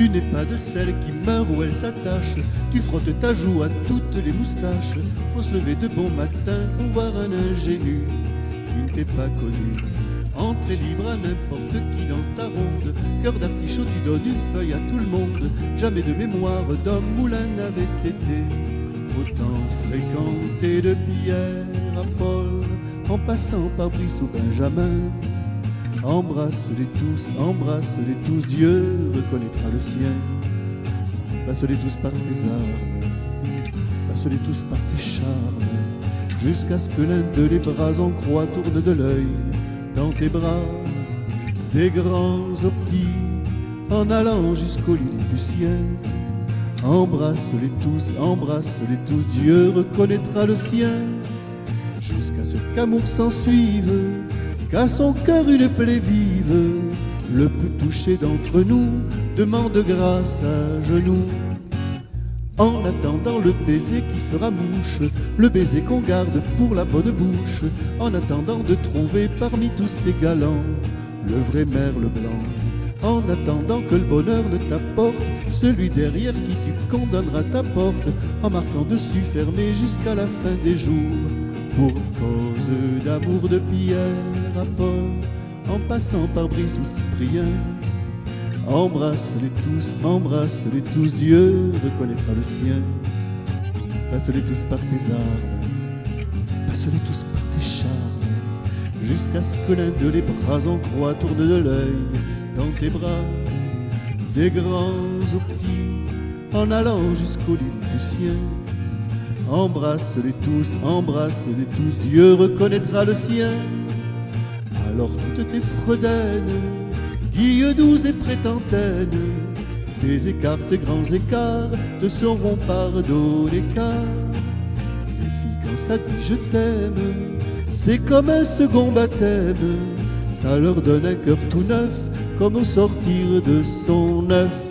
Tu n'es pas de celle qui meurt où elle s'attache. Tu frottes ta joue à toutes les moustaches. Faut se lever de bon matin pour voir un ingénu qui ne t'est pas connu. Entrée libre à n'importe qui dans ta ronde. Cœur d'artichaut, tu donnes une feuille à tout le monde. Jamais de mémoire d'homme moulin n'avait été autant fréquenté de Pierre à Paul, en passant par Brice ou Benjamin. Embrasse-les tous, embrasse-les tous, Dieu reconnaîtra le sien. Passe-les tous par tes armes, passe-les tous par tes charmes, jusqu'à ce que l'un de les bras en croix tourne de l'œil dans tes bras, des grands aux petits, en allant jusqu'au lit du sien. Embrasse-les tous, embrasse-les tous, Dieu reconnaîtra le sien, jusqu'à ce qu'amour s'en suive qu'à son cœur une plaie vive, le plus touché d'entre nous demande grâce à genoux. En attendant le baiser qui fera mouche, le baiser qu'on garde pour la bonne bouche, en attendant de trouver parmi tous ces galants le vrai merle blanc. En attendant que le bonheur ne t'apporte celui derrière qui tu condamneras ta porte, en marquant dessus fermé jusqu'à la fin des jours, pour d'amour de Pierre à Paul, en passant par Brice ou Cyprien. Embrasse-les tous, embrasse-les tous, Dieu reconnaîtra le sien. Passe-les tous par tes armes, passe-les tous par tes charmes, jusqu'à ce que l'un de les bras en croix tourne de l'œil dans tes bras, des grands aux petits, en allant jusqu'au lit du sien. Embrasse-les tous, embrasse-les tous, Dieu reconnaîtra le sien. Alors toutes tes fredaines, guilles et prétentaines, tes écarts, tes grands écarts, te seront pardonnés car les filles quand ça dit je t'aime, c'est comme un second baptême, ça leur donne un cœur tout neuf, comme au sortir de son œuf.